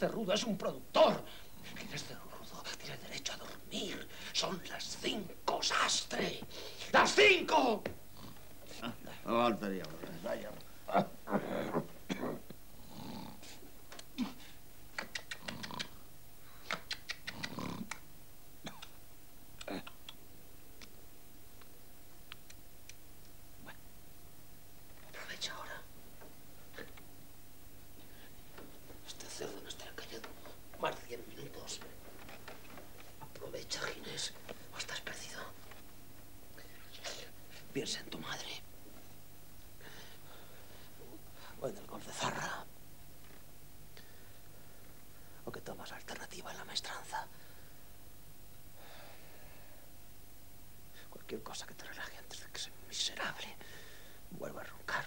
Ginés Cerrudo es un productor. Ginés Cerrudo tiene derecho a dormir. Son las cinco, sastre. ¡Las cinco! Faltaría vaya. Aprovecha ahora. Este cerdo me estará callando más de diez minutos. Aprovecha, Ginés, o estás perdido. Piensa en tu madre. O en el gol de Zarra. O que tomas alternativa en la maestranza. Cualquier cosa que te relaje antes de que ese miserable vuelva a roncar.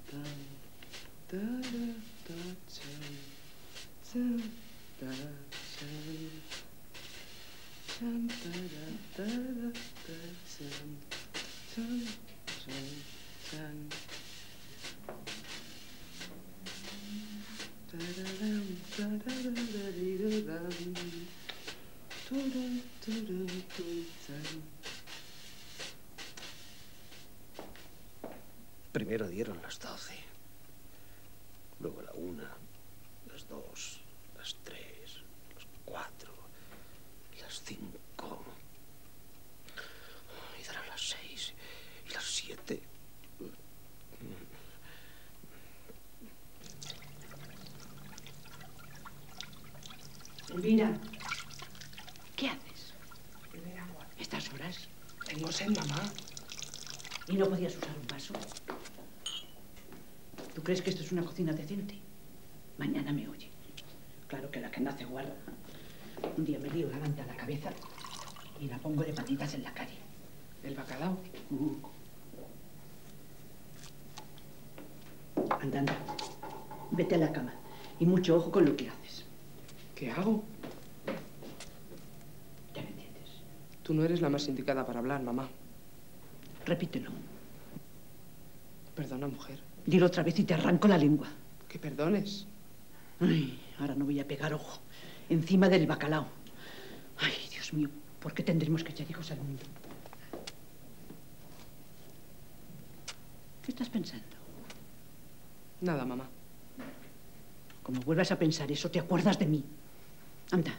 Primero dieron las doce, luego la una, las dos, las tres, las cuatro, las cinco, y darán las seis y las siete. Elvira, ¿qué haces? ¿Estas horas? Tengo sed, mamá. ¿Y no podías usar un vaso? ¿Tú crees que esto es una cocina decente? Mañana me oye. Claro que la que nace guarda. Un día me lío la manta a la cabeza y la pongo de patitas en la calle. ¿El bacalao? Anda, anda. Vete a la cama. Y mucho ojo con lo que haces. ¿Qué hago? Ya me entiendes. Tú no eres la más indicada para hablar, mamá. Repítelo. Perdona, mujer. Dilo otra vez y te arranco la lengua. Que perdones. Ay, ahora no voy a pegar ojo. Encima del bacalao. Ay, Dios mío, ¿por qué tendremos que echar hijos al mundo? ¿Qué estás pensando? Nada, mamá. Como vuelvas a pensar eso, te acuerdas de mí. Anda,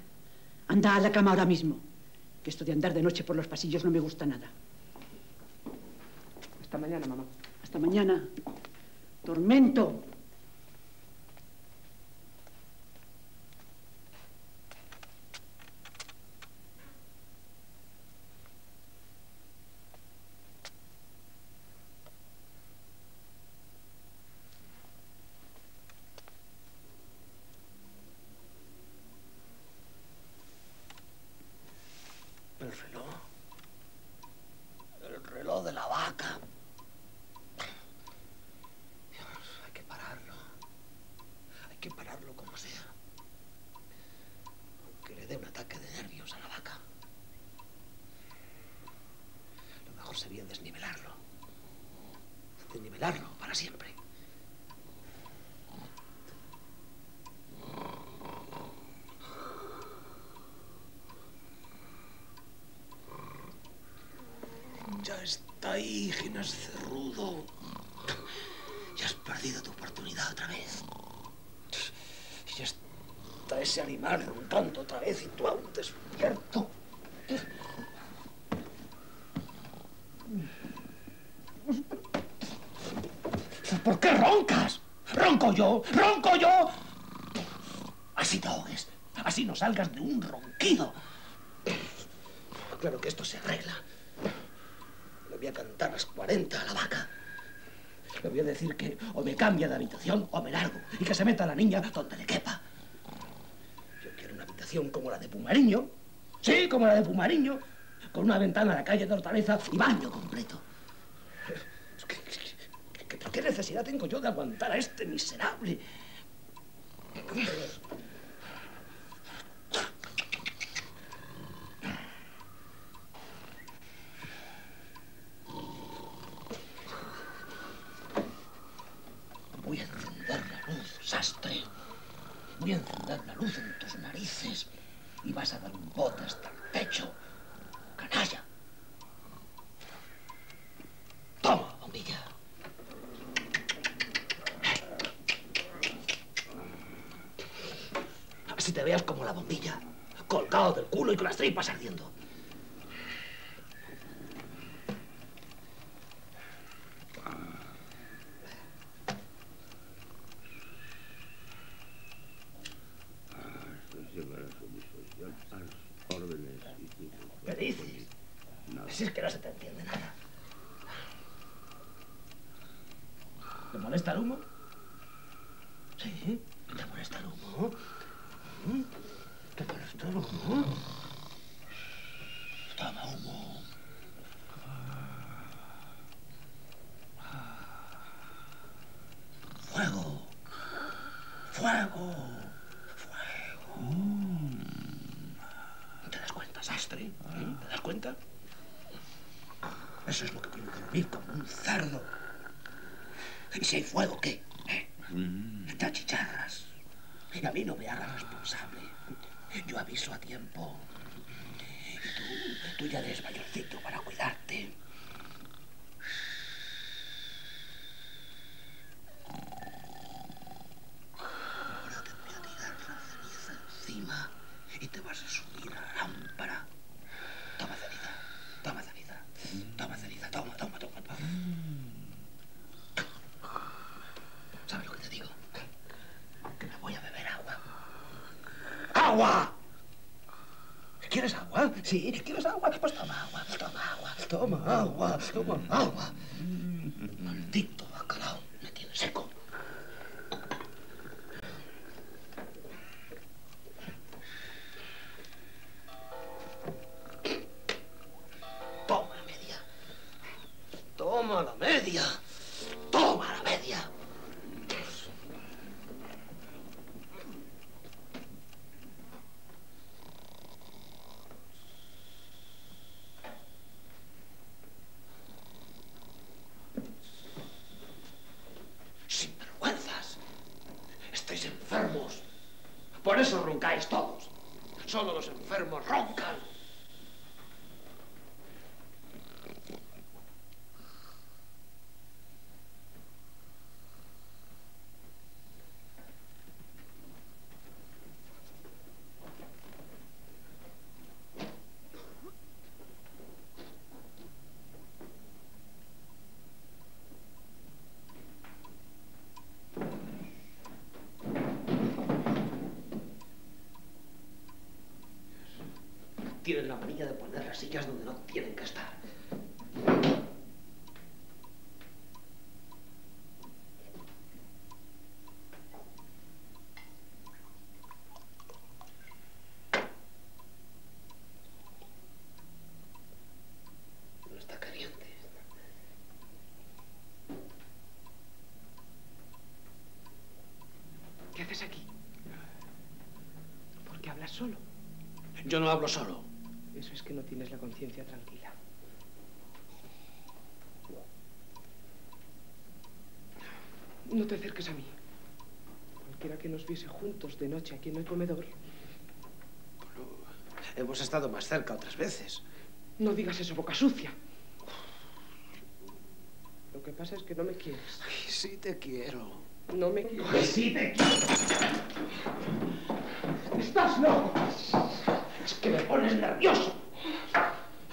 anda a la cama ahora mismo. Que esto de andar de noche por los pasillos no me gusta nada. Hasta mañana, mamá. Hasta mañana. Tormento. El reloj. El reloj de la vaca. Dios, hay que pararlo. Hay que pararlo como sea. Aunque le dé un ataque de nervios a la vaca. Lo mejor sería desnivelarlo. Desnivelarlo para siempre. Ya está ahí, Ginés Cerrudo. Ya has perdido tu oportunidad otra vez. Ya está ese animal roncando otra vez y tú aún despierto. ¿Por qué roncas? ¡Ronco yo! ¡Ronco yo! Así te ahogues. Así no salgas de un ronquido. Claro que esto se arregla. Le voy a cantar las 40 a la vaca. Le voy a decir que o me cambia de habitación o me largo y que se meta la niña donde le quepa. Como la de Pumariño. Sí, como la de Pumariño. Con una ventana a la calle de Hortaleza y baño completo. ¿Pero qué necesidad tengo yo de aguantar a este miserable? Voy a encender la luz, sastre. Voy a encender la luz en tus narices y vas a dar un bote hasta el pecho. Canalla. Toma, bombilla. A ver si te veas como la bombilla, colgado del culo y con las tripas ardiendo. Las órdenes y- ¿Qué dices? Si es que no se te entiende nada. ¿Te molesta el humo? Sí, ¿te molesta el humo? ¿Te molesta el humo? Toma humo. Fuego. Fuego. Fuego. ¿Te das cuenta, sastre? ¿Eh? ¿Te das cuenta? Eso es lo que tiene que dormir como un cerdo. ¿Y si hay fuego, qué? ¿Eh? Te achicharras. Y a mí no me hagas responsable. Yo aviso a tiempo. Y tú, tú ya eres mayorcito para cuidarte. Ahora te voy a tirar la ceniza encima y te vas a subir a la lámpara. Toma ceniza, toma ceniza, toma ceniza, toma, toma, toma. toma. ¿Sabes lo que te digo? Que me voy a beber agua. ¡Agua! ¿Quieres agua? Sí, ¿quieres agua? Pues toma agua, toma agua, toma agua, toma agua. Maldito bacalao, me tiene seco. Toma la media. Toma la media. Toma la media. Sinvergüenzas. Estáis enfermos. Por eso roncáis todos. Solo los enfermos roncan. Tienen la manía de poner las sillas donde no tienen que estar. No está caliente. ¿Qué haces aquí? ¿Por qué hablas solo? Yo no hablo solo. Que no tienes la conciencia tranquila. No te acerques a mí. Cualquiera que nos viese juntos de noche aquí en el comedor, Hemos estado más cerca otras veces. no digas eso, boca sucia. Lo que pasa es que no me quieres. Ay, sí te quiero. No me quieres. Ay, sí te quiero. Estás loco. Es que me pones nervioso.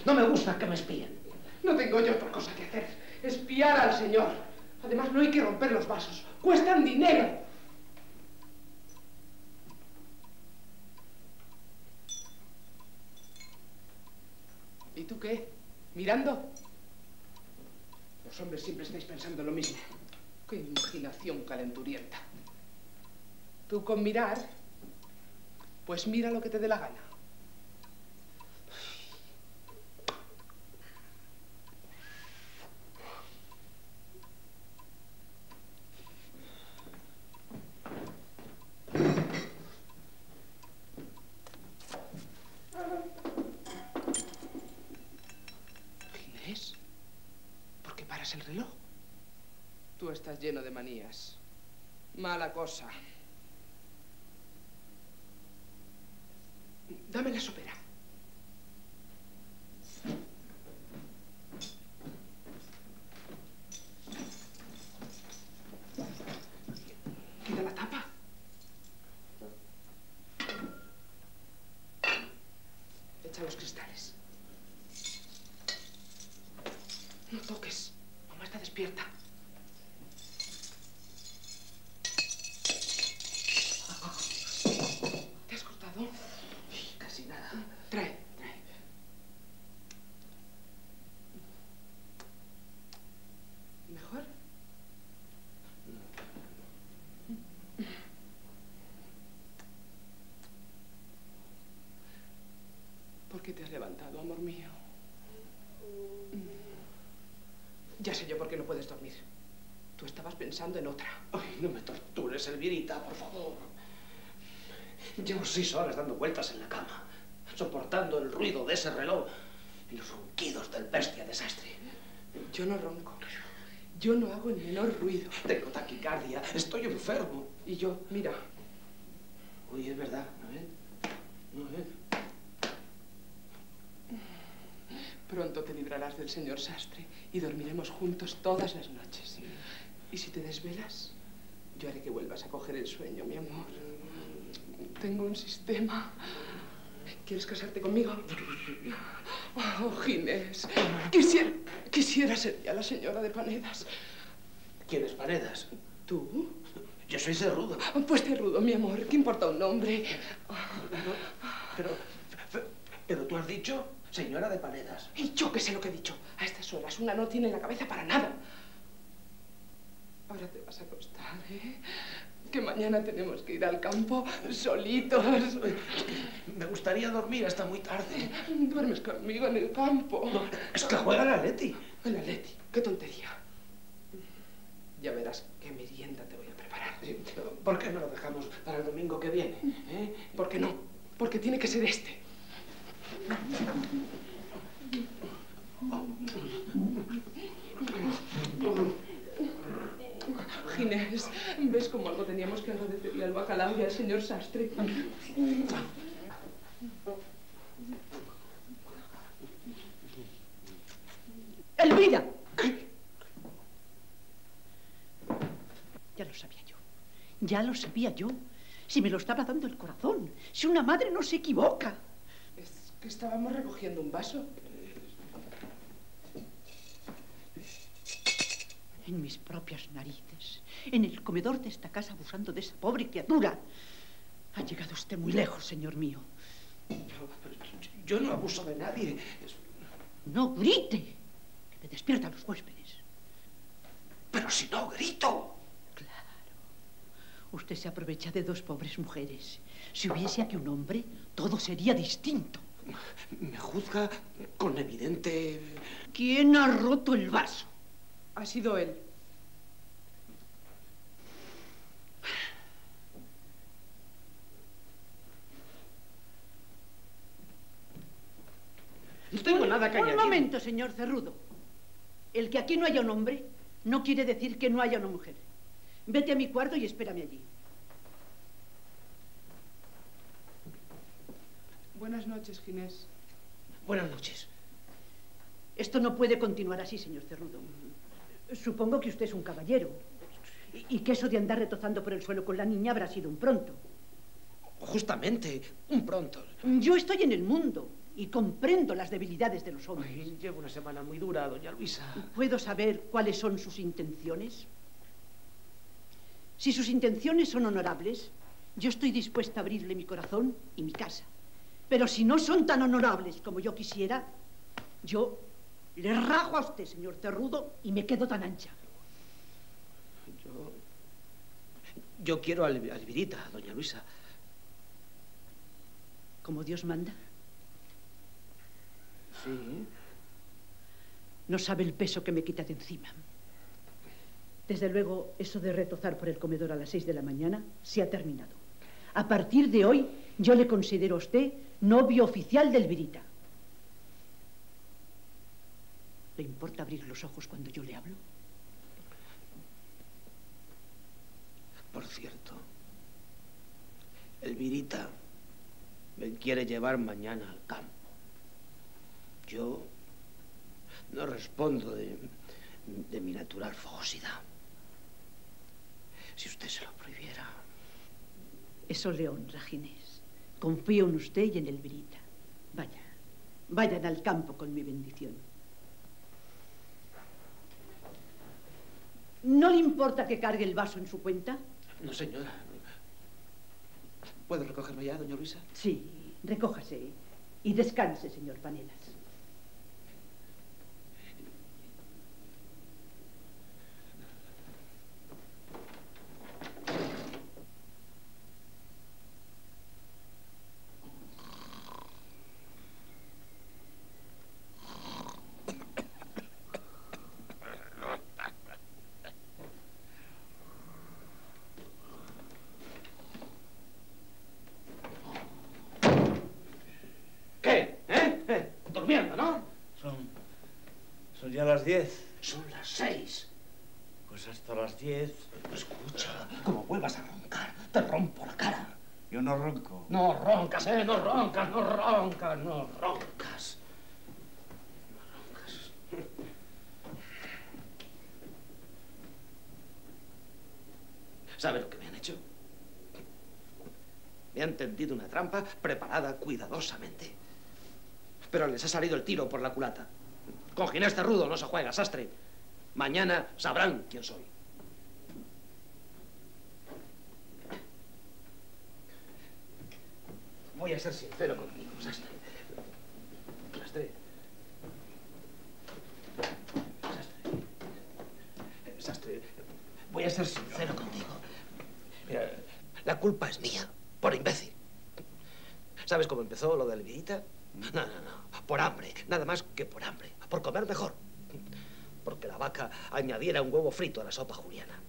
No me gusta que me espíen. No tengo yo otra cosa que hacer. Espiar al señor. Además, no hay que romper los vasos. Cuestan dinero. ¿Y tú qué? ¿Mirando? Los hombres siempre estáis pensando lo mismo. Qué imaginación calenturienta. Tú con mirar, pues mira lo que te dé la gana. Ginés, ¿por qué paras el reloj? Tú estás lleno de manías. Mala cosa. Dame la sopera. Quita la tapa. Echa los cristales. No toques. Mamá está despierta. ¿Te has cortado? Casi nada. Trae, trae. ¿Mejor? ¿Por qué te has levantado, amor mío? Ya sé yo por qué no puedes dormir. Tú estabas pensando en otra. Ay, no me tortures, Elvirita, por favor. Llevo seis horas dando vueltas en la cama, soportando el ruido de ese reloj y los ronquidos del bestia desastre. Yo no ronco. Yo no hago el menor ruido. Tengo taquicardia, estoy enfermo. Y yo, mira, Oye, es verdad, ¿no ven? ¿No ven? Pronto te librarás del señor Sastre y dormiremos juntos todas las noches. Y si te desvelas, yo haré que vuelvas a coger el sueño, mi amor. Tengo un sistema. ¿Quieres casarte conmigo? Oh, Ginés, quisiera, quisiera ser ya la señora de Panedas. ¿Quién es Paredas? ¿Tú? Yo soy Cerrudo. Pues te rudo, mi amor. ¿Qué importa un nombre? Pero, pero, pero tú has dicho señora de Panedas. Y yo qué sé lo que he dicho. A estas horas una no tiene la cabeza para nada. Ahora te vas a acostar, ¿eh? Que mañana tenemos que ir al campo solitos. Me gustaría dormir hasta muy tarde. Duermes conmigo en el campo. Es que juega la Leti. La Leti. Qué tontería. Ya verás qué merienda te voy a preparar. ¿Por qué no lo dejamos para el domingo que viene? ¿eh? ¿Por qué no? Porque tiene que ser este. Ginés, ¿ves cómo algo teníamos que agradecerle al bacalao y al señor Sastre? ¡Elvira! Ya lo sabía yo. Ya lo sabía yo. Si me lo estaba dando el corazón. Si una madre no se equivoca. Que estábamos recogiendo un vaso. En mis propias narices. En el comedor de esta casa abusando de esa pobre criatura. Ha llegado usted muy lejos, señor mío. Yo no abuso de nadie. Es- No grite. Que te despiertan los huéspedes. Pero si no grito. Claro. Usted se aprovecha de dos pobres mujeres. Si hubiese aquí un hombre, todo sería distinto. Me juzga con evidente... ¿Quién ha roto el vaso? Ha sido él. No tengo nada que Un añadir. momento, señor Cerrudo. El que aquí no haya un hombre no quiere decir que no haya una mujer. Vete a mi cuarto y espérame allí. Buenas noches, Ginés. Buenas noches. Esto no puede continuar así, señor Cerrudo. Supongo que usted es un caballero. Y, y que eso de andar retozando por el suelo con la niña habrá sido un pronto. Justamente, un pronto. Yo estoy en el mundo y comprendo las debilidades de los hombres. Ay, llevo una semana muy dura, doña Luisa. ¿Puedo saber cuáles son sus intenciones? Si sus intenciones son honorables, yo estoy dispuesta a abrirle mi corazón y mi casa. Pero si no son tan honorables como yo quisiera, yo le rajo a usted, señor Terrudo, y me quedo tan ancha. Yo Yo quiero al, al Virita, doña Luisa. Como Dios manda. Sí. No sabe el peso que me quita de encima. Desde luego, eso de retozar por el comedor a las seis de la mañana se ha terminado. A partir de hoy, yo le considero a usted novio oficial del Virita. ¿Le importa abrir los ojos cuando yo le hablo? Por cierto, el Virita me quiere llevar mañana al campo. Yo no respondo de, de mi natural fogosidad. Si usted se lo prohibiera. Eso le honra, Ginés. Confío en usted y en el Virita. Vaya, vayan al campo con mi bendición. ¿No le importa que cargue el vaso en su cuenta? No, señora. ¿Puedo recogerme ya, doña Luisa? Sí, recójase y descanse, señor Panelas. ¿Qué? ¿Eh? ¿Eh? Durmiendo, ¿no? Son. Son ya las diez. Son las seis. Pues hasta las diez. Escucha, como vuelvas a roncar, te rompo la cara. Yo no ronco. No roncas, ¿eh? No roncas, no roncas, no roncas. No roncas. ¿Sabe lo que me han hecho? Me han tendido una trampa preparada cuidadosamente. Pero les ha salido el tiro por la culata. Con Ginés rudo no se juega, sastre. Mañana sabrán quién soy. Voy a ser sincero contigo, sastre. Sastre. Sastre. Sastre, voy a ser sincero contigo. Mira, la culpa es mía, por imbécil. ¿Sabes cómo empezó lo del virita? No, no, no. Por hambre, nada más que por hambre. Por comer mejor. Porque la vaca añadiera un huevo frito a la sopa juliana.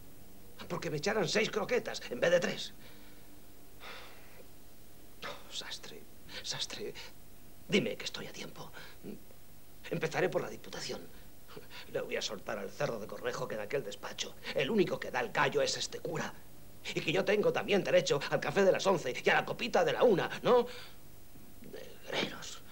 Porque me echaran seis croquetas en vez de tres. Oh, sastre, sastre, dime que estoy a tiempo. Empezaré por la Diputación. Le voy a soltar al cerro de Correjo que en aquel despacho el único que da el callo es este cura. Y que yo tengo también derecho al café de las once y a la copita de la una, ¿no? Negreros.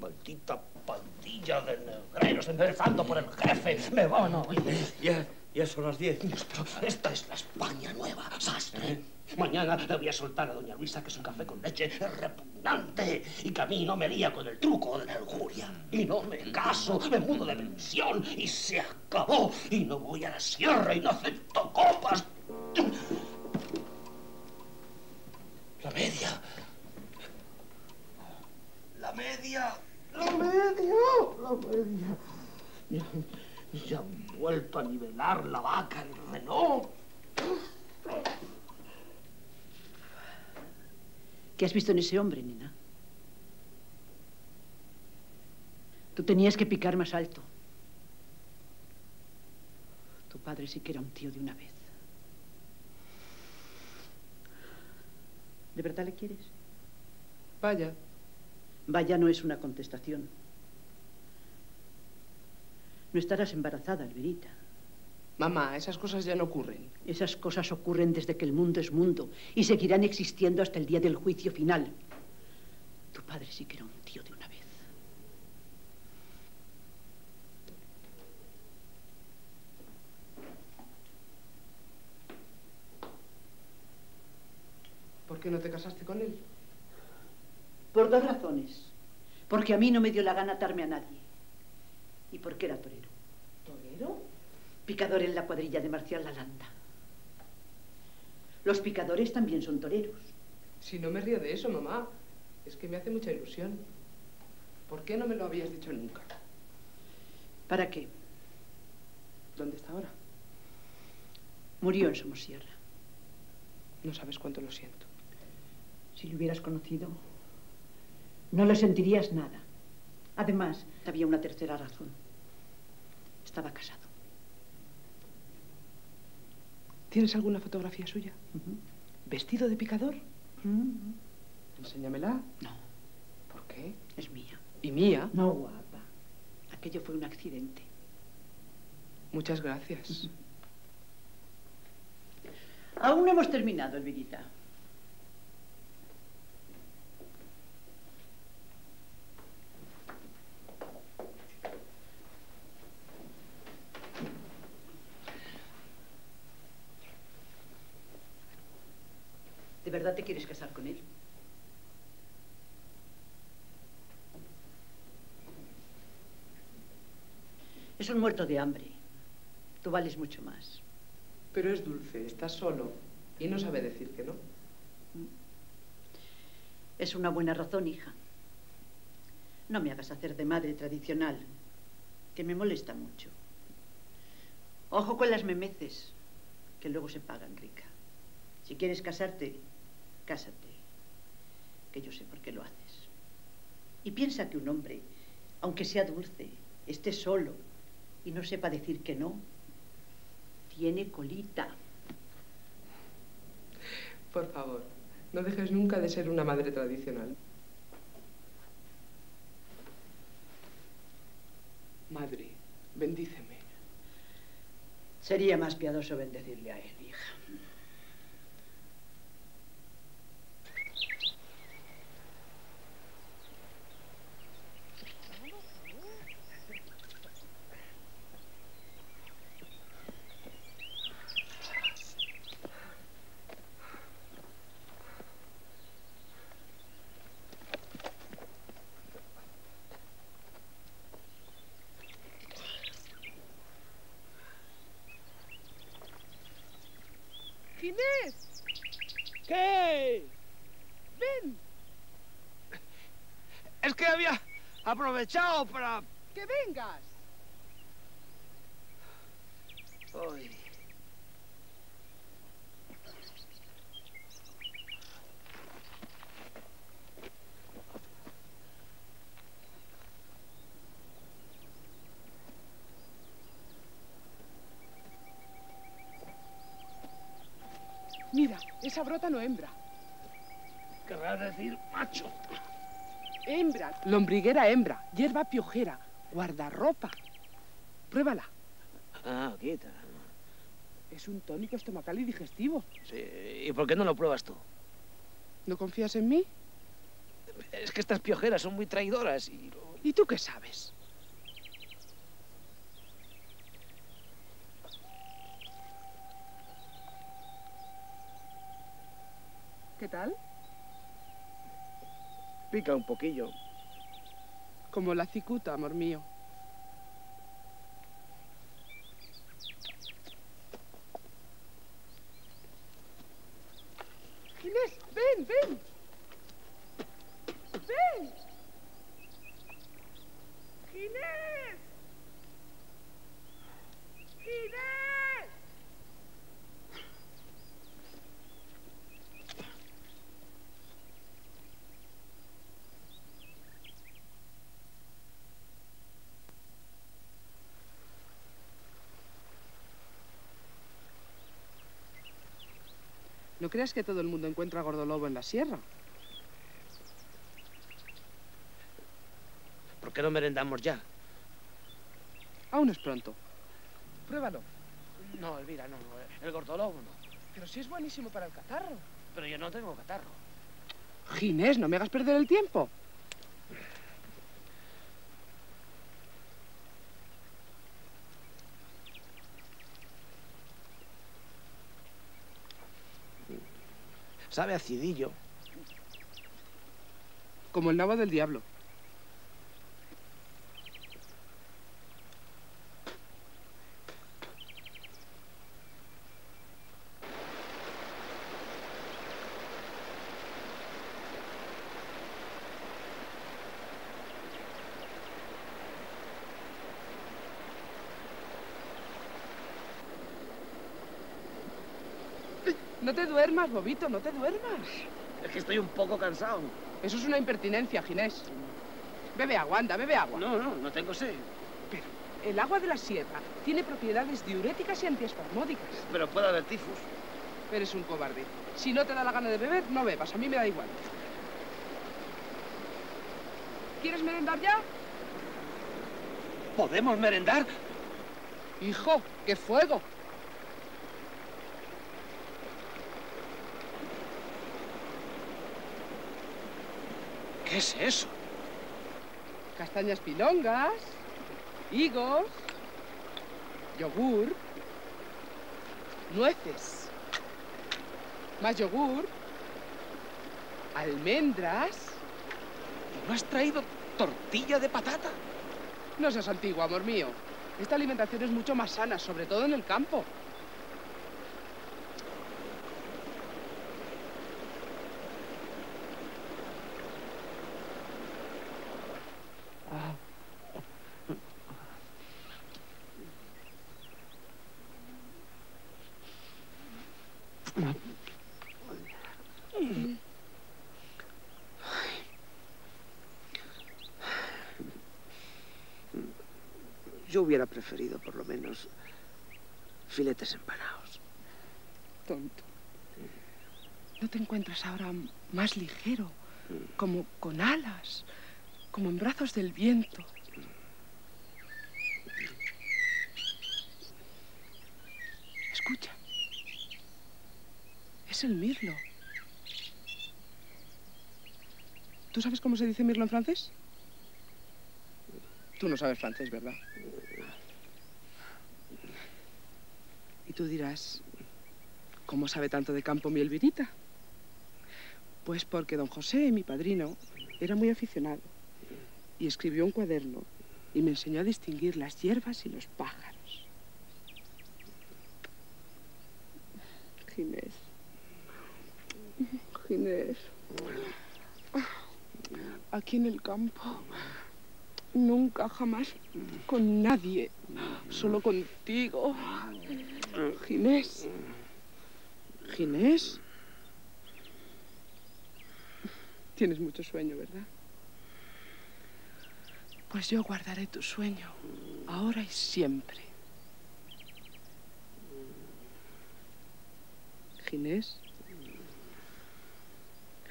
Maldita pandilla de negreros, empezando por el jefe. Me van a oír. Ya, ya son las diez. Pero esta es la España nueva, sastre. Mañana le voy a soltar a doña Luisa que su café con leche es repugnante y que a mí no me lía con el truco de la lujuria. Y no me caso, me mudo de pensión y se acabó. Y no voy a la sierra y no acepto copas. La media. La media. La media. La media. Ya, ya han vuelto a nivelar la vaca el reloj. ¿Qué has visto en ese hombre, nena? Tú tenías que picar más alto. Tu padre sí que era un tío de una vez. ¿De verdad le quieres? Vaya, Vaya no es una contestación. No estarás embarazada, Alberita. mamá, esas cosas ya no ocurren. Esas cosas ocurren desde que el mundo es mundo y seguirán existiendo hasta el día del juicio final. Tu padre sí que era un tío de una vez. ¿Por qué no te casaste con él? Por dos razones. Porque a mí no me dio la gana atarme a nadie. Y porque era torero. ¿Torero? Picador en la cuadrilla de Marcial Lalanda. Los picadores también son toreros. Si no me río de eso, mamá. Es que me hace mucha ilusión. ¿Por qué no me lo habías dicho nunca? ¿Para qué? ¿Dónde está ahora? Murió en Somosierra. No sabes cuánto lo siento. Si lo hubieras conocido, no le sentirías nada. Además, había una tercera razón. Estaba casado. ¿Tienes alguna fotografía suya? ¿Vestido de picador? Enséñamela. No, ¿Por qué? es mía. ¿Y mía? No, guapa. Aquello fue un accidente. Muchas gracias. Aún no hemos terminado, Elvirita. ¿De verdad te quieres casar con él? Es un muerto de hambre. Tú vales mucho más. Pero es dulce, está solo y no sabe decir que no. Es una buena razón, hija. No me hagas hacer de madre tradicional, que me molesta mucho. Ojo con las memeces, que luego se pagan rica. Si quieres casarte, cásate, que yo sé por qué lo haces. Y piensa que un hombre, aunque sea dulce, esté solo y no sepa decir que no, tiene colita. Por favor, no dejes nunca de ser una madre tradicional. Madre, bendíceme. Sería más piadoso bendecirle a él, hija. Ginés, ¿Qué? ven, Es que había aprovechado para... que vengas. Ay. Mira, esa brota no hembra. Querrá decir macho. Hembra, lombriguera hembra, hierba piojera, guardarropa. Pruébala. Ah, quita. Es un tónico estomacal y digestivo. Sí, ¿y por qué no lo pruebas tú? ¿No confías en mí? Es que estas piojeras son muy traidoras y... ¿Y tú qué sabes? ¿Qué tal? Pica un poquillo. Como la cicuta, amor mío. Inés, ven, ven. Ven. Inés. Inés. No creas que todo el mundo encuentra gordolobo en la sierra. ¿Por qué no merendamos ya? Aún es pronto. Pruébalo. No, Elvira, no. El gordolobo no. Pero sí es buenísimo para el catarro. Pero yo no tengo catarro. Ginés, no me hagas perder el tiempo. Sabe acidillo. Como el nabo del diablo. Duermas, Bobito, no te duermas. Es que estoy un poco cansado. Eso es una impertinencia, Ginés. Bebe agua, anda, bebe agua. No, no, no tengo sed. Pero el agua de la sierra tiene propiedades diuréticas y antiespasmódicas. Pero puede haber tifus. Eres un cobarde. Si no te da la gana de beber, no bebas. A mí me da igual. ¿Quieres merendar ya? ¿Podemos merendar? Hijo, qué fuego. ¿Qué es eso? Castañas pilongas, higos, yogur, nueces, más yogur, almendras. ¿No has traído tortilla de patata? No seas antiguo, amor mío. Esta alimentación es mucho más sana, sobre todo en el campo. Yo hubiera preferido, por lo menos, filetes empanados. Tonto. ¿No te encuentras ahora más ligero? Como con alas, como en brazos del viento. Escucha. Es el mirlo. ¿Tú sabes cómo se dice mirlo en francés? Tú no sabes francés, ¿verdad? Y tú dirás, ¿cómo sabe tanto de campo mi Elvirita? Pues porque don José, mi padrino, era muy aficionado y escribió un cuaderno y me enseñó a distinguir las hierbas y los pájaros. Ginés. Ginés. Aquí en el campo. Nunca, jamás, con nadie. Solo contigo. Ginés. Ginés. Tienes mucho sueño, ¿verdad? Pues yo guardaré tu sueño, ahora y siempre. Ginés.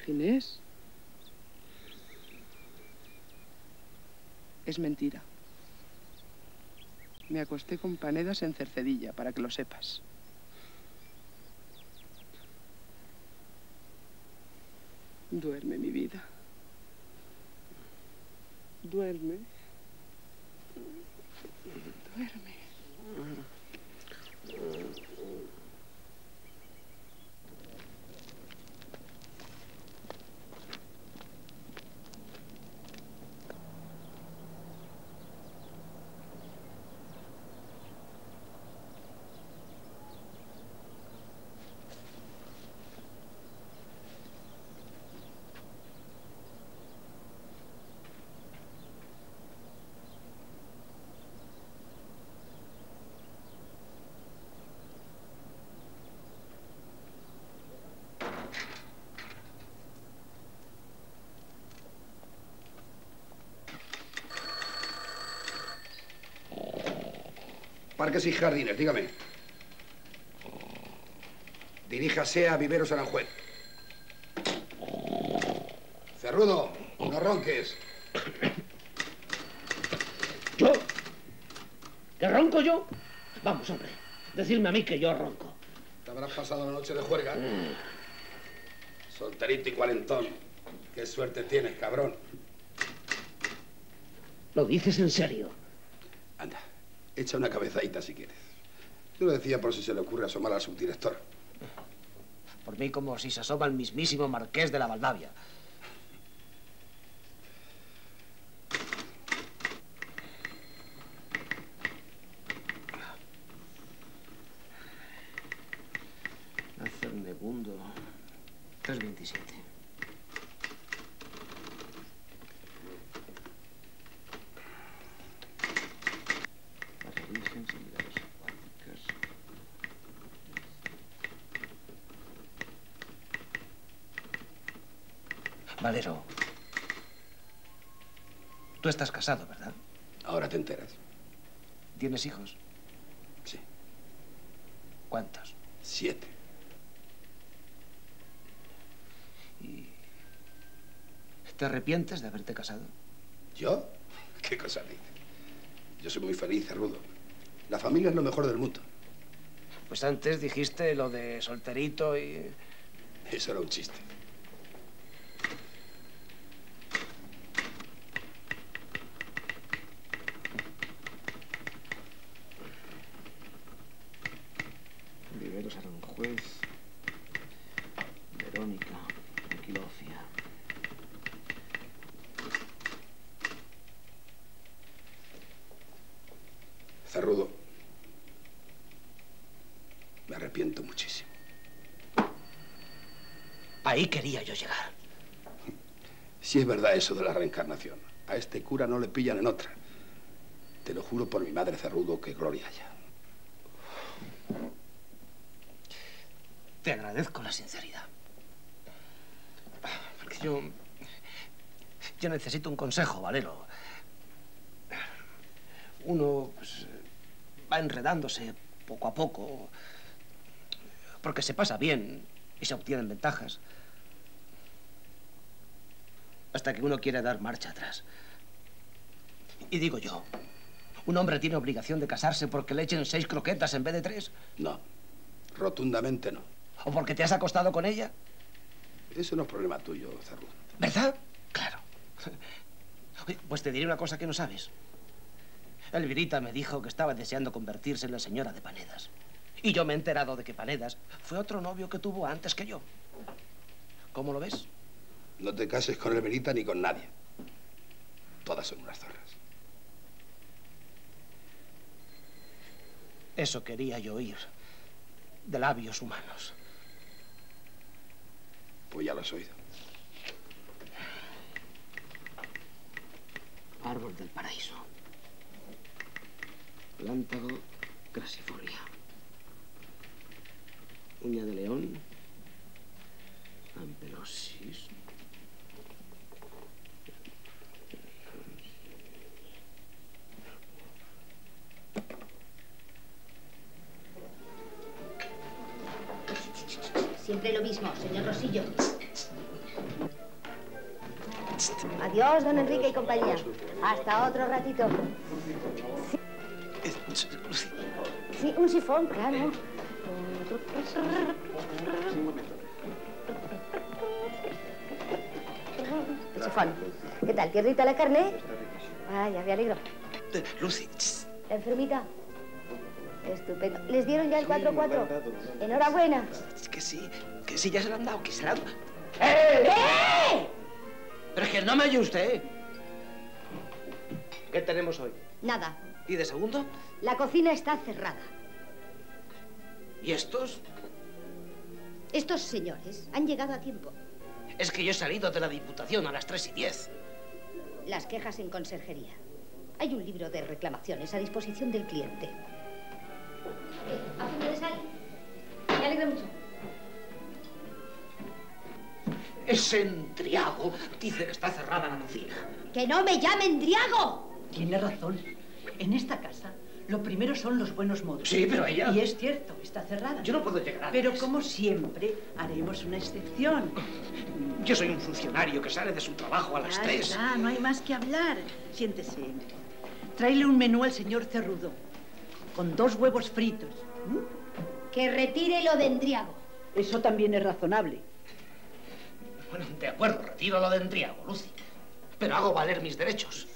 Ginés. Es mentira. Me acosté con Panedas en Cercedilla, para que lo sepas. Duerme, mi vida. Duerme. Duerme. Parques y jardines, dígame. Diríjase a Viveros Aranjuez. Cerrudo, no ronques. ¿Yo? ¿Que ronco yo? Vamos, hombre. Decidme a mí que yo ronco. Te habrás pasado la noche de juerga. Solterito y cuarentón. Qué suerte tienes, cabrón. ¿Lo dices en serio? Echa una cabezadita si quieres. Yo lo decía por si se le ocurre asomar al subdirector. Por mí como si se asoma el mismísimo marqués de la Valdavia. Segundo, 327. Las orígenes, unidades acuáticas. Valero, tú estás casado, ¿verdad? Ahora te enteras. ¿Tienes hijos? Sí. ¿Cuántos? Siete. ¿Y te arrepientes de haberte casado? ¿Yo? ¿Qué cosa dices? Yo soy muy feliz, Rudo. La familia es lo mejor del mundo. Pues antes dijiste lo de solterito y... Eso era un chiste. Viveros Aranjuez, Verónica, Aquilofia. Cerrudo. Me arrepiento muchísimo. Ahí quería yo llegar. Si es eso de la reencarnación, a este cura no le pillan en otra. Te lo juro por mi madre Cerrudo que gloria haya. Te agradezco la sinceridad. Porque yo... Yo necesito un consejo, Valero. Uno pues, va enredándose poco a poco porque se pasa bien y se obtienen ventajas. Hasta que uno quiere dar marcha atrás. Y digo yo, ¿un hombre tiene obligación de casarse porque le echen seis croquetas en vez de tres? No, rotundamente no. ¿O porque te has acostado con ella? Eso no es problema tuyo, Cerrudo. ¿Verdad? Claro. Oye, Pues te diré una cosa que no sabes. Elvirita me dijo que estaba deseando convertirse en la señora de Panedas. Y yo me he enterado de que Panedas fue otro novio que tuvo antes que yo. ¿Cómo lo ves? No te cases con el Benita ni con nadie. Todas son unas zorras. Eso quería yo oír. De labios humanos. Pues ya lo has oído. Árbol del paraíso. Plántago crasifolia. Uña de león. Ampelosis. Siempre lo mismo, señor Rosillo. Adiós, don Enrique y compañía. Hasta otro ratito. Sí, un sifón, claro. Un sifón. ¿Qué tal? ¿Tiernita la carne? Vaya, me alegro. Eh, Lucy. ¿La enfermita? Estupendo. ¿Les dieron ya el 4-4? Enhorabuena. Que sí, que sí, ya se lo han dado, que se lo han dado. ¿Qué? Pero es que no me oye usted. ¿Qué tenemos hoy? Nada. ¿Y de segundo? La cocina está cerrada. ¿Y estos? Estos señores han llegado a tiempo. Es que yo he salido de la Diputación a las 3 y 10. Las quejas en conserjería. Hay un libro de reclamaciones a disposición del cliente. Eh, ¿Azúcar de sal? Me alegra mucho. Ese entriago dice que está cerrada la cocina. ¡Que no me llamen Driago! Tiene razón. En esta casa, lo primero son los buenos modos. Sí, pero ella... Y es cierto, está cerrada. Yo no puedo llegar antes. Pero como siempre, haremos una excepción. Yo soy un funcionario que sale de su trabajo a las Ya 3. está, no hay más que hablar. Siéntese. Tráele un menú al señor Cerrudo, con dos huevos fritos. ¿Mm? Que retire lo de Endriago. Eso también es razonable. Bueno, de acuerdo, retiro lo de entriago, Lucy. Pero hago valer mis derechos.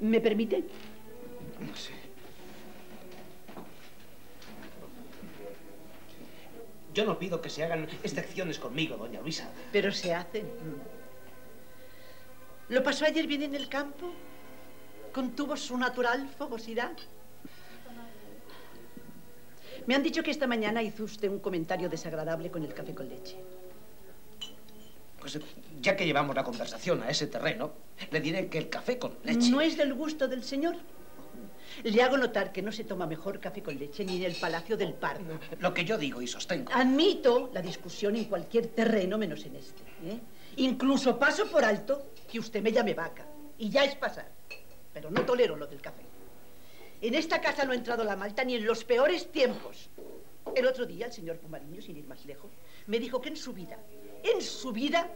¿Me permite? No sé. Yo no pido que se hagan excepciones conmigo, doña Luisa. Pero se hacen. ¿Lo pasó ayer bien en el campo? ¿Contuvo su natural fogosidad? Me han dicho que esta mañana hizo usted un comentario desagradable con el café con leche. Pues ya que llevamos la conversación a ese terreno, le diré que el café con leche... ¿No es del gusto del señor? Le hago notar que no se toma mejor café con leche ni en el Palacio del Pardo. Lo que yo digo y sostengo. Admito la discusión en cualquier terreno menos en este. ¿eh? Incluso paso por alto que usted me llame vaca. Y ya es pasar. Pero no tolero lo del café. En esta casa no ha entrado la malta ni en los peores tiempos. El otro día el señor Pumariño, sin ir más lejos, me dijo que en su vida, en su vida,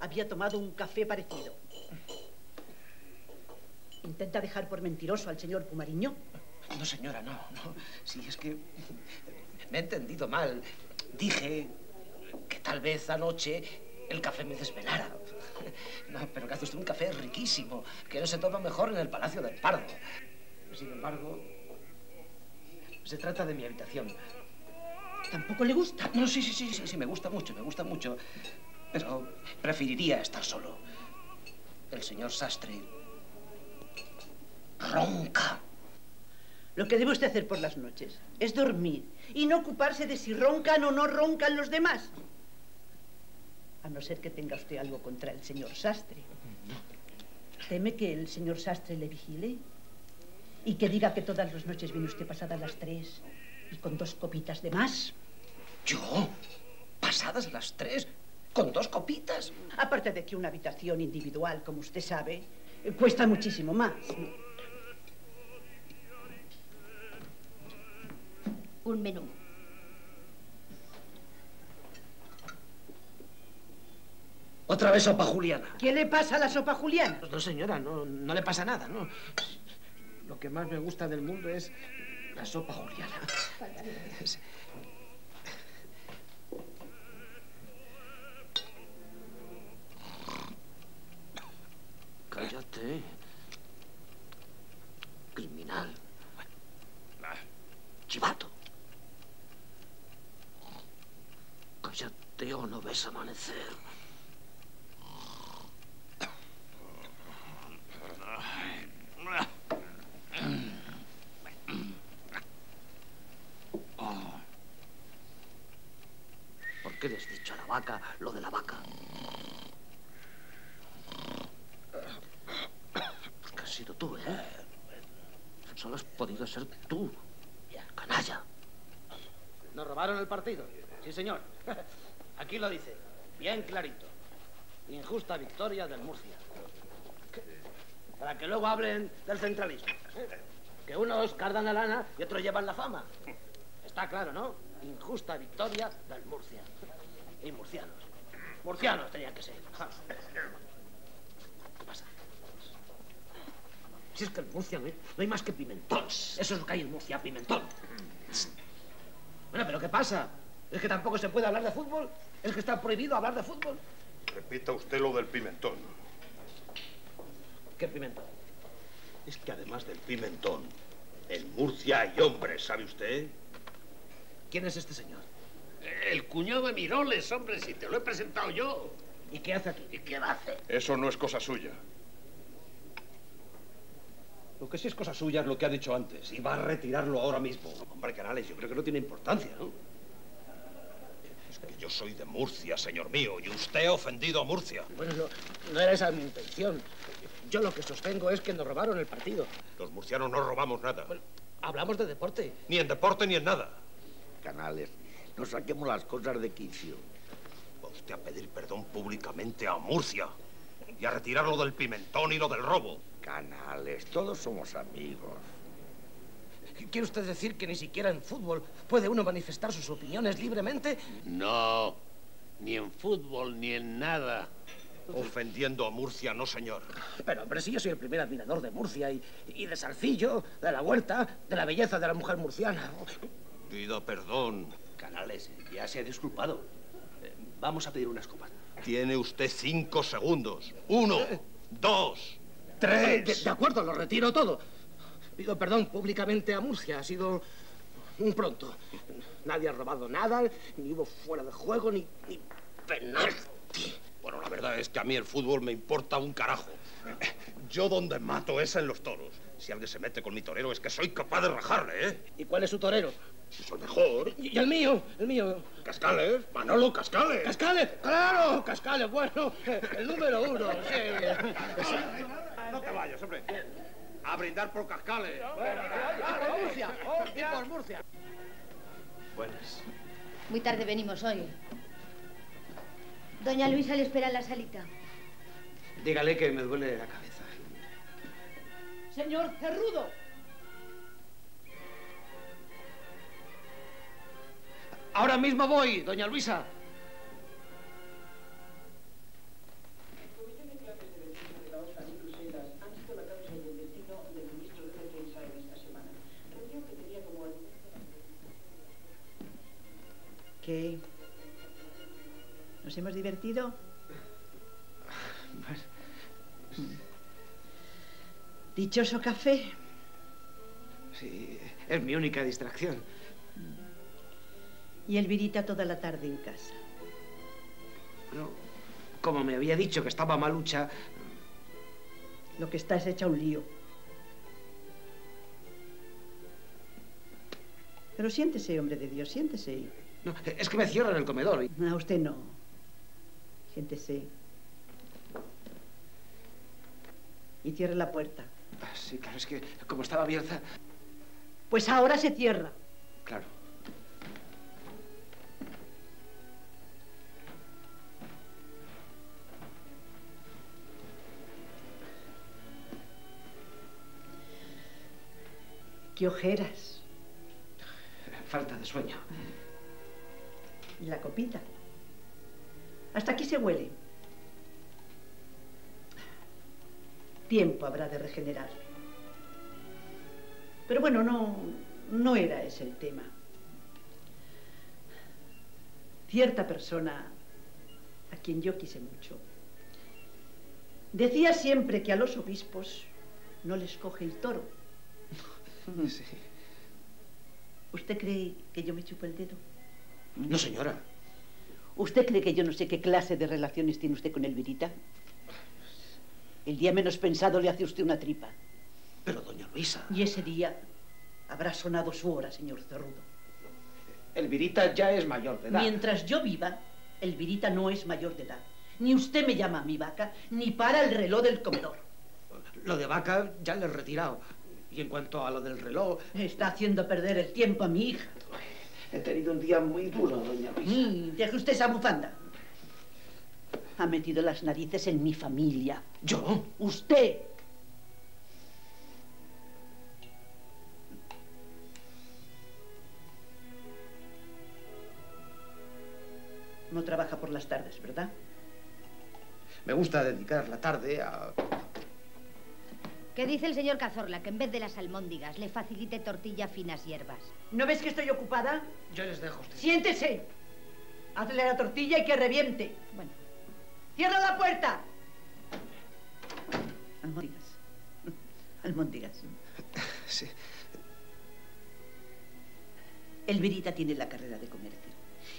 había tomado un café parecido. ¿Intenta dejar por mentiroso al señor Pumariño? No, señora, no, no. Sí, es que me he entendido mal. Dije que tal vez anoche el café me desvelara. Pero que hace usted un café riquísimo, que no se toma mejor en el Palacio del Pardo. Sin embargo, se trata de mi habitación. ¿Tampoco le gusta? No, sí, sí, sí, sí, sí, me gusta mucho, me gusta mucho. Pero preferiría estar solo. El señor Sastre ronca. Lo que debe usted hacer por las noches es dormir y no ocuparse de si roncan o no roncan los demás. A no ser que tenga usted algo contra el señor Sastre. ¿Teme que el señor Sastre le vigile? ¿Y que diga que todas las noches viene usted pasada las tres y con dos copitas de más? ¿Yo? ¿Pasadas las tres? ¿Con dos copitas? Aparte de que una habitación individual, como usted sabe, cuesta muchísimo más. Un menú. Otra vez sopa juliana. ¿Qué le pasa a la sopa juliana? Pues no, señora, no, no le pasa nada, ¿no? Lo que más me gusta del mundo es la sopa juliana. Cállate. Criminal. Chivato. Cállate o no ves amanecer. ¿Por qué le has dicho a la vaca lo de la vaca? Porque has sido tú, ¿eh? Solo has podido ser tú, canalla. Nos robaron el partido. Sí, señor. Aquí lo dice. Bien clarito. Injusta victoria del Murcia. Para que luego hablen del centralismo. Que unos cardan la lana y otros llevan la fama. Está claro, ¿no? Injusta victoria del Murcia. Y murcianos. Murcianos tenían que ser. ¿Qué pasa? Si es que en Murcia no hay, no hay más que pimentón. Eso es lo que hay en Murcia, pimentón. Bueno, pero ¿qué pasa? ¿Es que tampoco se puede hablar de fútbol? ¿Es que está prohibido hablar de fútbol? Repita usted lo del pimentón. ¿Qué pimentón? Es que además del pimentón, en Murcia hay hombres, ¿sabe usted? ¿Quién es este señor? El cuñado de Miroles, hombre, si te lo he presentado yo. ¿Y qué hace aquí? ¿Y qué va a hacer? Eso no es cosa suya. Lo que sí es cosa suya es lo que ha dicho antes. Y va a retirarlo ahora mismo. Hombre, Canales, yo creo que no tiene importancia, ¿no? Es que yo soy de Murcia, señor mío, y usted ha ofendido a Murcia. Bueno, no, no era esa mi intención. Yo lo que sostengo es que nos robaron el partido. Los murcianos no robamos nada. Bueno, hablamos de deporte. Ni en deporte ni en nada. Canales, no saquemos las cosas de quicio. Va usted a pedir perdón públicamente a Murcia y a retirar lo del pimentón y lo del robo. Canales, todos somos amigos. ¿Quiere usted decir que ni siquiera en fútbol puede uno manifestar sus opiniones libremente? No, ni en fútbol ni en nada. Ofendiendo a Murcia, no, señor. Pero, hombre, si yo soy el primer admirador de Murcia y, y de Salcillo, de la huerta, de la belleza de la mujer murciana. Pida perdón. Canales, ya se ha disculpado. Eh, vamos a pedir unas copas. Tiene usted cinco segundos. Uno, dos, De, tres. de acuerdo, lo retiro todo. Pido perdón públicamente a Murcia. Ha sido un pronto. Nadie ha robado nada, ni hubo fuera de juego, ni, ni penalti. Bueno, la verdad es que a mí el fútbol me importa un carajo. Yo donde mato es en los toros. Si alguien se mete con mi torero es que soy capaz de rajarle, ¿eh? ¿Y cuál es su torero? Soy mejor. Y, y el mío, el mío. Cascales, Manolo Cascales. ¡Cascales! ¡Claro! ¡Cascales! Bueno, el número uno, sí. No te vayas, hombre. A brindar por Cascales. por Murcia! ¡Y por Murcia! Buenas. Muy tarde venimos hoy. Doña Luisa le espera en la salita. Dígale que me duele la cabeza. Señor Cerrudo. Ahora mismo voy, doña Luisa. ¿Qué? ¿Nos hemos divertido? Dichoso café. Sí, es mi única distracción. Y el virita toda la tarde en casa. Bueno, como me había dicho que estaba malucha, Lo que está es hecha un lío. Pero siéntese, hombre de Dios, siéntese. no, es que me cierran el comedor. A usted no. Siéntese. Y cierre la puerta. Ah, Sí, claro, es que como estaba abierta, Pues ahora se cierra. claro. ¡Qué ojeras! Falta de sueño. Y la copita. Hasta aquí se huele. Tiempo habrá de regenerarme. Pero bueno, no, no era ese el tema. Cierta persona a quien yo quise mucho decía siempre que a los obispos no les coge el toro. Sí. ¿Usted cree que yo me chupo el dedo? No, señora. ¿Usted cree que yo no sé qué clase de relaciones tiene usted con el virita? El día menos pensado le hace usted una tripa. Pero, doña Luisa, Y ese día habrá sonado su hora, señor Cerrudo. el virita ya es mayor de edad. Mientras yo viva, el virita no es mayor de edad. Ni usted me llama a mi vaca, ni para el reloj del comedor. Lo de vaca ya le he retirado. Y en cuanto a lo del reloj, Está haciendo perder el tiempo a mi hija. he tenido un día muy duro, doña Luisa. Mm, deje usted esa bufanda. Ha metido las narices en mi familia. ¿Yo? Usted. No trabaja por las tardes, ¿verdad? Me gusta dedicar la tarde a... ¿Qué dice el señor Cazorla? Que en vez de las almóndigas le facilite tortilla finas hierbas. ¿No ves que estoy ocupada? Yo les dejo a usted. Siéntese. Hazle la tortilla y que reviente. Bueno, ¡Cierra la puerta! Almóndigas. Almóndigas. Sí. El Virita tiene la carrera de comercio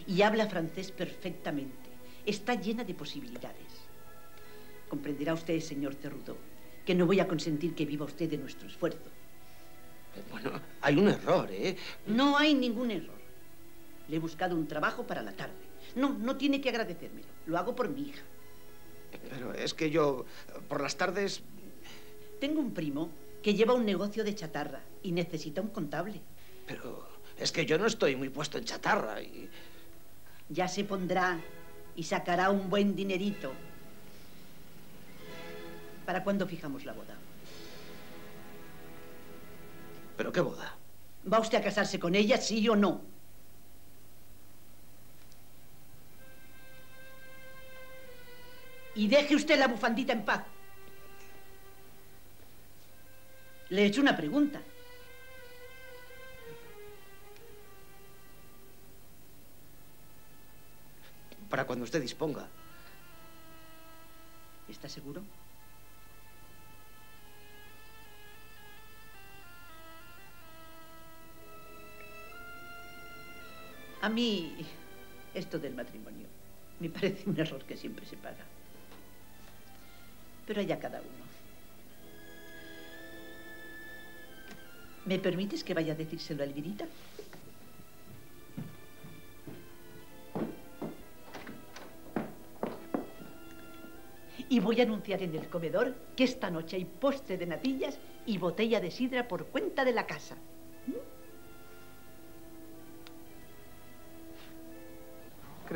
y habla francés perfectamente. Está llena de posibilidades. Comprenderá usted, señor Cerrudo, que no voy a consentir que viva usted de nuestro esfuerzo. Bueno, hay un error, ¿eh? No hay ningún error. Le he buscado un trabajo para la tarde. No, no tiene que agradecérmelo. Lo hago por mi hija. Pero es que yo, por las tardes, Tengo un primo que lleva un negocio de chatarra y necesita un contable. pero es que yo no estoy muy puesto en chatarra y... Ya se pondrá y sacará un buen dinerito. ¿Para cuándo fijamos la boda? ¿Pero qué boda? ¿Va usted a casarse con ella, sí o no? Y deje usted la bufandita en paz. Le he hecho una pregunta. Para cuando usted disponga. ¿Está seguro? A mí, esto del matrimonio, me parece un error que siempre se paga. Pero allá cada uno. ¿Me permites que vaya a decírselo a Elvirita? Y voy a anunciar en el comedor que esta noche hay postre de natillas y botella de sidra por cuenta de la casa.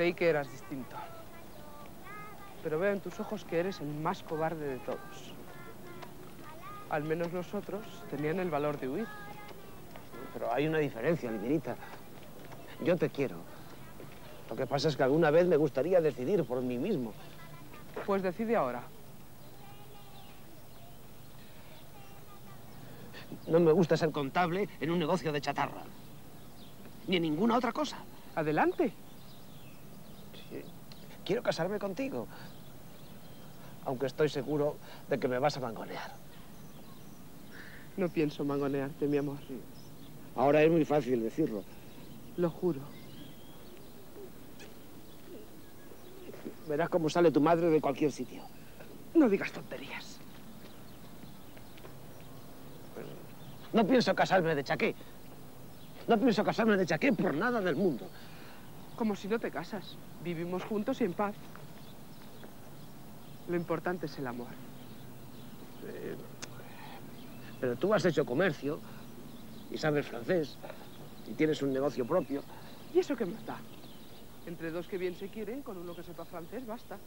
Creí que eras distinto. pero veo en tus ojos que eres el más cobarde de todos. Al menos los otros tenían el valor de huir. Pero hay una diferencia, Livinita. Yo te quiero. Lo que pasa es que alguna vez me gustaría decidir por mí mismo. Pues decide ahora. No me gusta ser contable en un negocio de chatarra. Ni en ninguna otra cosa. Adelante. Quiero casarme contigo. Aunque estoy seguro de que me vas a mangonear. No pienso mangonearte, mi amor. Ahora es muy fácil decirlo. Lo juro. Verás cómo sale tu madre de cualquier sitio. No digas tonterías. No pienso casarme de chaqué. No pienso casarme de chaqué por nada del mundo. Como si no te casas. Vivimos juntos y en paz. Lo importante es el amor. Eh, pero tú has hecho comercio y sabes francés y tienes un negocio propio. ¿Y eso qué más da? Entre dos que bien se quieren, con uno que sepa francés, basta.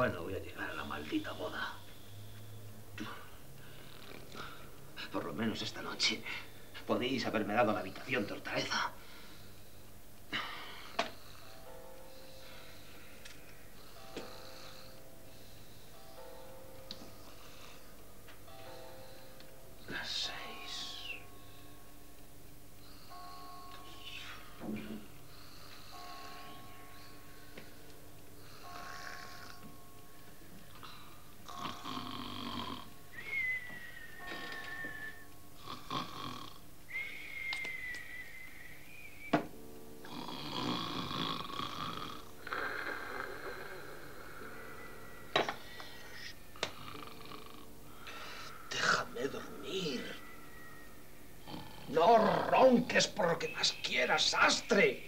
Bueno, voy a llegar a la maldita boda. Por lo menos esta noche podéis haberme dado la habitación de. Que más quieras, sastre.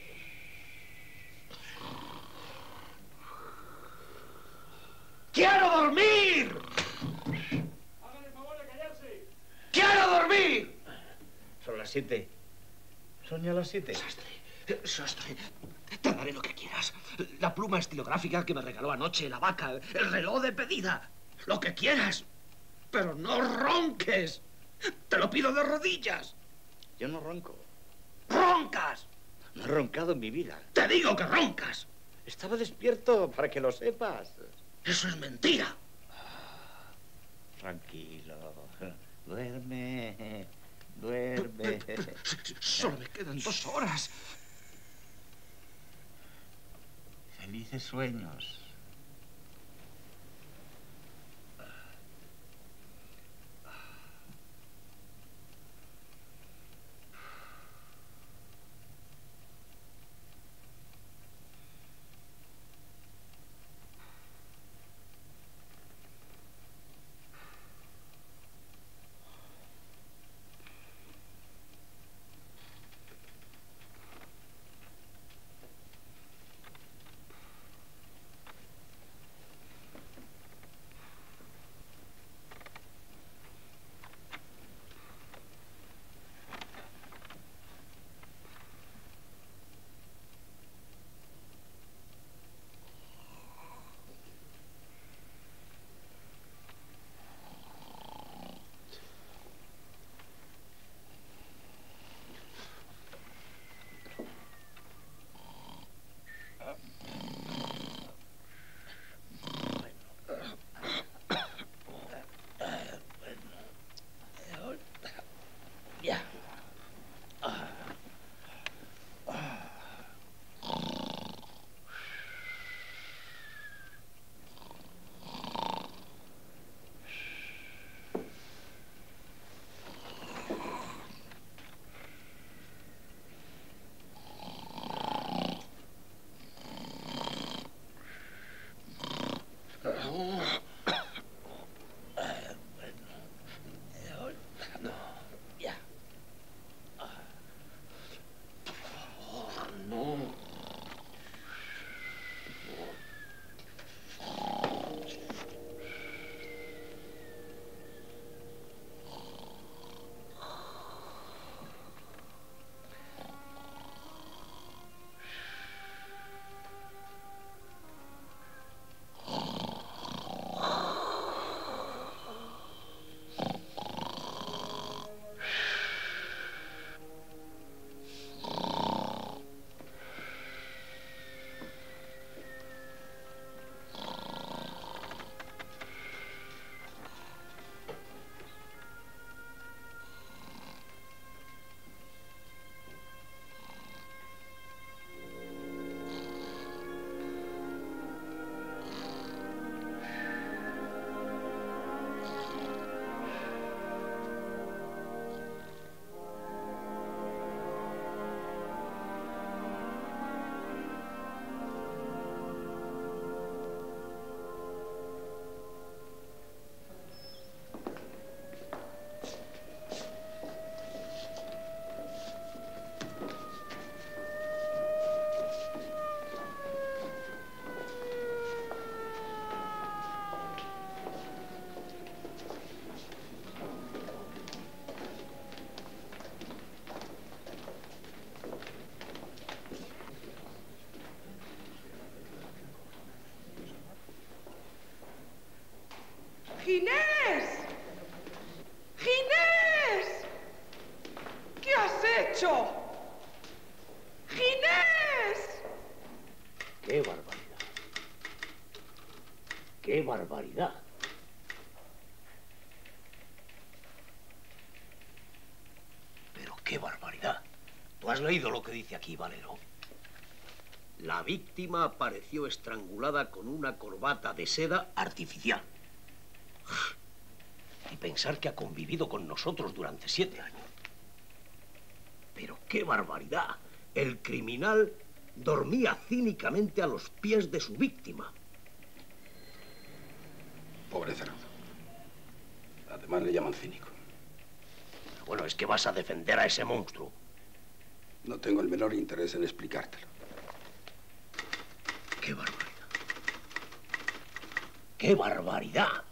¡Quiero dormir! ¡Quiero dormir! Son las siete. Son ya las siete. Sastre, sastre, te daré lo que quieras. La pluma estilográfica que me regaló anoche, la vaca, el reloj de pedida, lo que quieras. Pero no ronques. Te lo pido de rodillas. Yo no ronco. Roncado en mi vida. Te digo que roncas. Estaba despierto, para que lo sepas. Eso es mentira. Tranquilo. Duerme. Duerme. Solo me quedan dos horas. Felices sueños. Barbaridad! Pero qué barbaridad. ¿Tú has leído lo que dice aquí, Valero? La víctima apareció estrangulada con una corbata de seda artificial. Y pensar que ha convivido con nosotros durante siete años. Pero qué barbaridad. El criminal dormía cínicamente a los pies de su víctima. Pobre Cerrudo. Además le llaman cínico. Bueno, es que vas a defender a ese monstruo. No tengo el menor interés en explicártelo. ¡Qué barbaridad! ¡Qué barbaridad!